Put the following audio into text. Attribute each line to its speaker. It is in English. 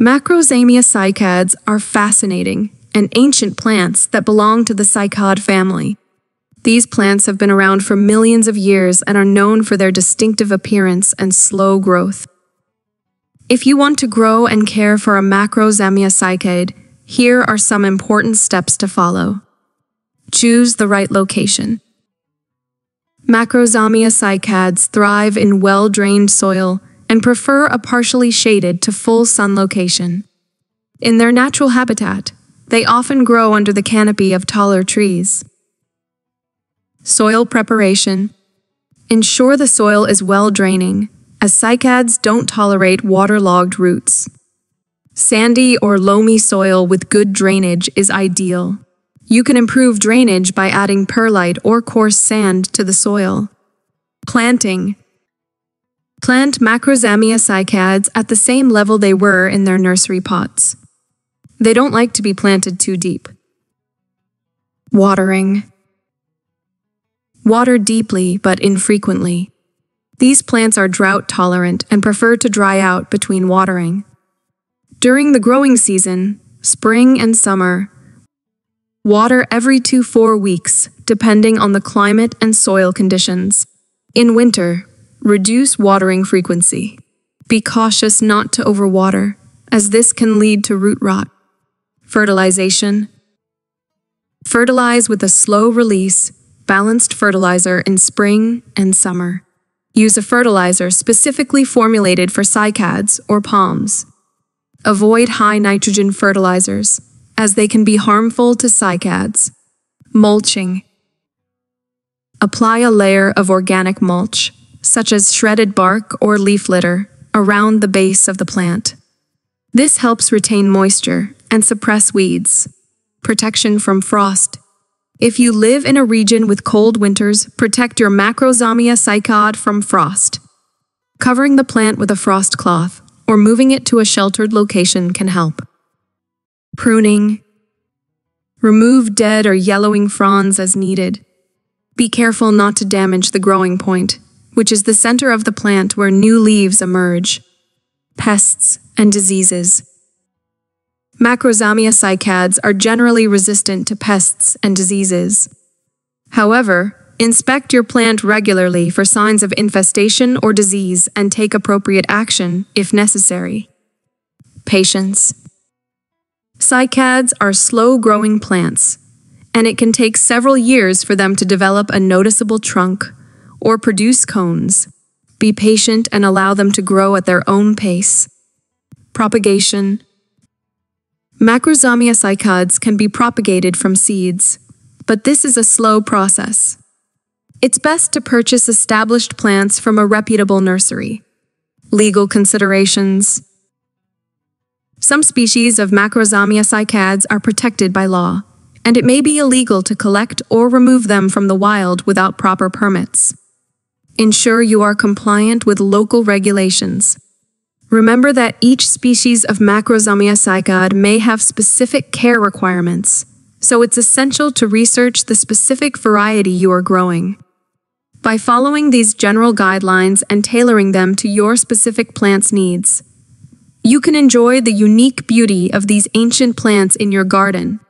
Speaker 1: Macrozamia cycads are fascinating and ancient plants that belong to the cycad family. These plants have been around for millions of years and are known for their distinctive appearance and slow growth. If you want to grow and care for a Macrozamia cycad, here are some important steps to follow. Choose the right location. Macrozamia cycads thrive in well-drained soil and prefer a partially shaded to full sun location. In their natural habitat, they often grow under the canopy of taller trees. Soil preparation. Ensure the soil is well draining, as cycads don't tolerate waterlogged roots. Sandy or loamy soil with good drainage is ideal. You can improve drainage by adding perlite or coarse sand to the soil. Planting. Plant Macrozamia cycads at the same level they were in their nursery pots. They don't like to be planted too deep. Watering. Water deeply but infrequently. These plants are drought tolerant and prefer to dry out between watering. During the growing season, spring and summer, water every 2-4 weeks, depending on the climate and soil conditions. In winter, reduce watering frequency. Be cautious not to overwater, as this can lead to root rot. Fertilization. Fertilize with a slow release, balanced fertilizer in spring and summer. Use a fertilizer specifically formulated for cycads or palms. Avoid high nitrogen fertilizers, as they can be harmful to cycads. Mulching. Apply a layer of organic mulch, such as shredded bark or leaf litter, around the base of the plant. This helps retain moisture and suppress weeds. Protection from frost. If you live in a region with cold winters, protect your Macrozamia cycad from frost. Covering the plant with a frost cloth or moving it to a sheltered location can help. Pruning. Remove dead or yellowing fronds as needed. Be careful not to damage the growing point, which is the center of the plant where new leaves emerge. Pests and diseases. Macrozamia cycads are generally resistant to pests and diseases. However, inspect your plant regularly for signs of infestation or disease and take appropriate action if necessary. Patience. Cycads are slow-growing plants, and it can take several years for them to develop a noticeable trunk or produce cones. Be patient and allow them to grow at their own pace. Propagation. Macrozamia cycads can be propagated from seeds, but this is a slow process. It's best to purchase established plants from a reputable nursery. Legal considerations. Some species of Macrozamia cycads are protected by law, and it may be illegal to collect or remove them from the wild without proper permits. Ensure you are compliant with local regulations. Remember that each species of Macrozamia cycad may have specific care requirements, so it's essential to research the specific variety you are growing. By following these general guidelines and tailoring them to your specific plant's needs, you can enjoy the unique beauty of these ancient plants in your garden